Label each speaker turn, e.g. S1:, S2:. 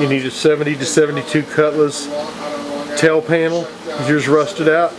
S1: You need a 70 to 72 Cutlass tail panel. Is yours rusted out?